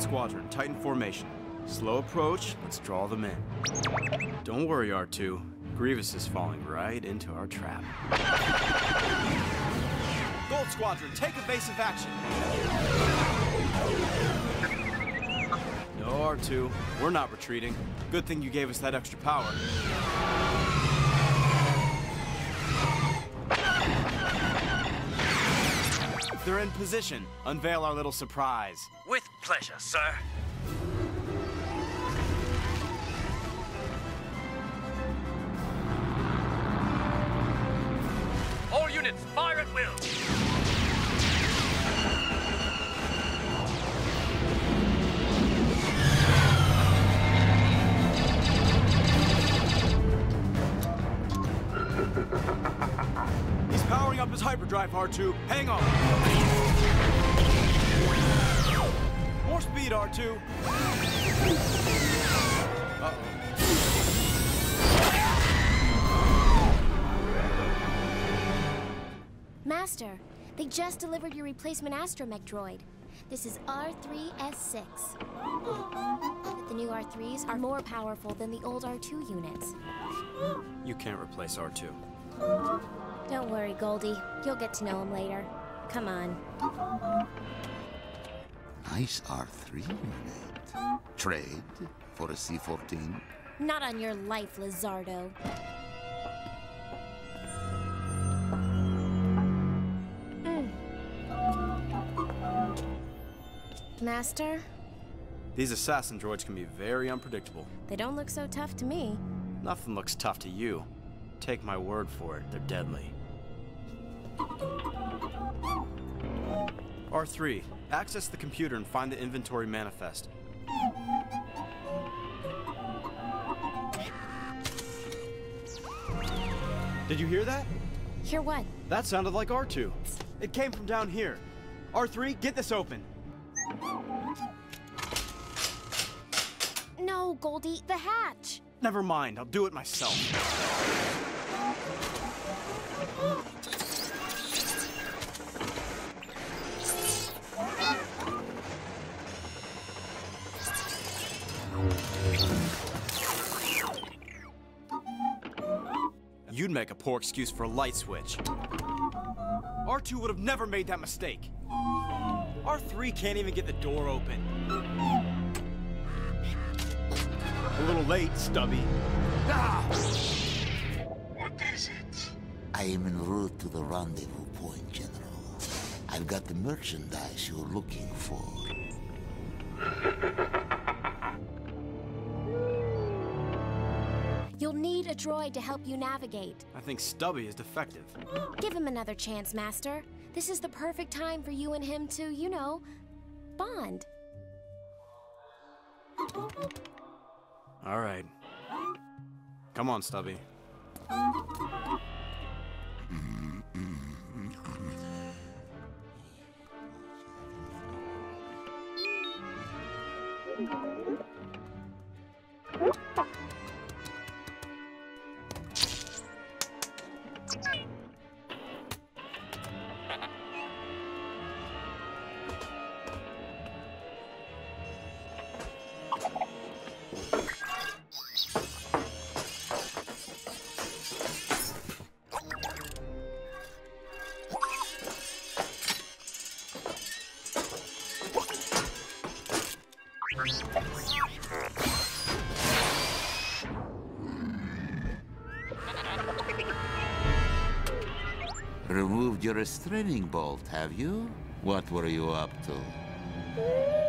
Squadron, Titan formation. Slow approach, let's draw them in. Don't worry, R2. Grievous is falling right into our trap. Gold Squadron, take evasive action! No, R2, we're not retreating. Good thing you gave us that extra power. They're in position, unveil our little surprise. With pleasure, sir. All units, fire at will! He's powering up his hyperdrive, R2. Hang on. More R2. Uh-oh. Master, they just delivered your replacement astromech droid. This is R3S6. The new R3s are more powerful than the old R2 units. You can't replace R2. Don't worry, Goldie. You'll get to know him later. Come on. Nice R3 unit. Trade for a C-14? Not on your life, Lizardo. Mm. Master, These assassin droids can be very unpredictable. they don't look so tough to me. Nothing looks tough to you. Take my word for it, they're deadly. R3, access the computer and find the inventory manifest. Did you hear that? Hear what? That sounded like R2. It came from down here. R3, get this open. No, Goldie, the hatch! Never mind, I'll do it myself. You'd make a poor excuse for a light switch. R2 would have never made that mistake. R3 can't even get the door open. A little late, Stubby. Ah! What is it? I am en route to the rendezvous point, General. I've got the merchandise you're looking for. You'll need a droid to help you navigate. I think Stubby is defective. Give him another chance, Master. This is the perfect time for you and him to, you know, bond. All right. Come on, Stubby. Removed your restraining bolt, have you? What were you up to?